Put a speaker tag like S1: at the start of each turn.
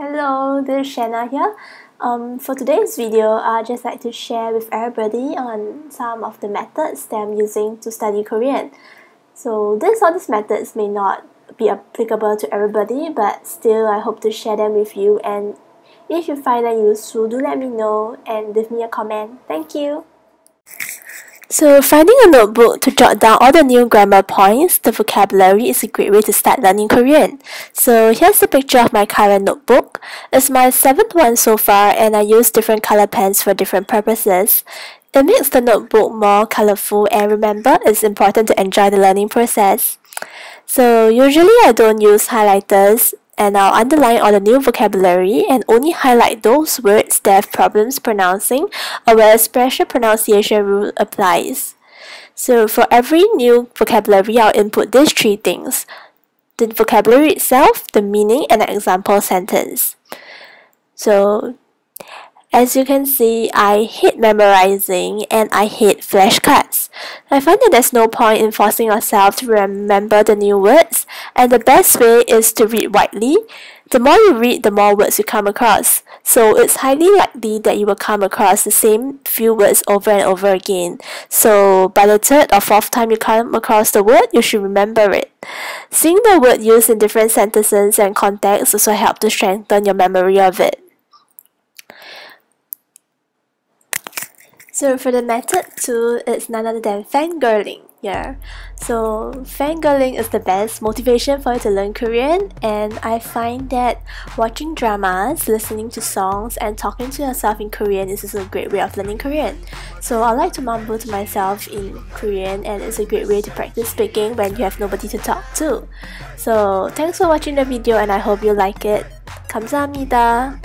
S1: Hello, this is Shanna here. Um, for today's video, I'd just like to share with everybody on some of the methods that I'm using to study Korean. So this all these methods may not be applicable to everybody, but still I hope to share them with you and if you find them useful, do let me know and leave me a comment. Thank you! So finding a notebook to jot down all the new grammar points, the vocabulary is a great way to start learning Korean. So here's a picture of my current notebook. It's my seventh one so far and I use different color pens for different purposes. It makes the notebook more colorful and remember it's important to enjoy the learning process. So usually I don't use highlighters and I'll underline all the new vocabulary and only highlight those words that have problems pronouncing or where a special pronunciation rule applies. So for every new vocabulary, I'll input these three things. The vocabulary itself, the meaning, and an example sentence. So as you can see, I hate memorizing and I hate flashcards. I find that there's no point in forcing yourself to remember the new words, and the best way is to read widely. The more you read, the more words you come across. So it's highly likely that you will come across the same few words over and over again. So by the third or fourth time you come across the word, you should remember it. Seeing the word used in different sentences and contexts also help to strengthen your memory of it. So for the method two, it's none other than fangirling. Yeah. So fangirling is the best motivation for you to learn Korean and I find that watching dramas, listening to songs and talking to yourself in Korean is also a great way of learning Korean. So I like to mumble to myself in Korean and it's a great way to practice speaking when you have nobody to talk to. So thanks for watching the video and I hope you like it. 감사합니다.